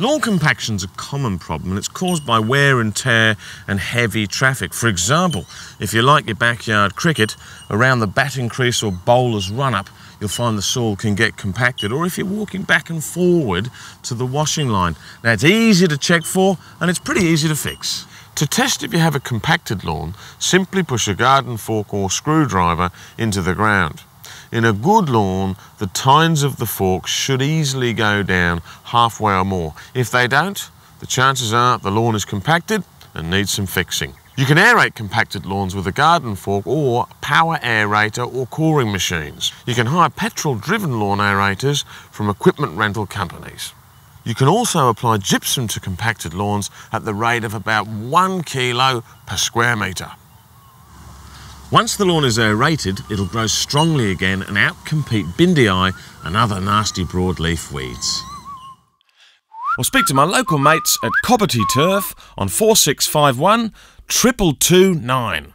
Lawn compaction's a common problem and it's caused by wear and tear and heavy traffic. For example, if you like your backyard cricket, around the batting crease or bowler's run-up, you'll find the soil can get compacted, or if you're walking back and forward to the washing line. Now, it's easy to check for and it's pretty easy to fix. To test if you have a compacted lawn, simply push a garden fork or screwdriver into the ground. In a good lawn, the tines of the fork should easily go down halfway or more. If they don't, the chances are the lawn is compacted and needs some fixing. You can aerate compacted lawns with a garden fork or power aerator or coring machines. You can hire petrol-driven lawn aerators from equipment rental companies. You can also apply gypsum to compacted lawns at the rate of about one kilo per square metre. Once the lawn is aerated, it'll grow strongly again and outcompete bindii and other nasty broadleaf weeds. Or speak to my local mates at Cobbitty Turf on 4651 222 9.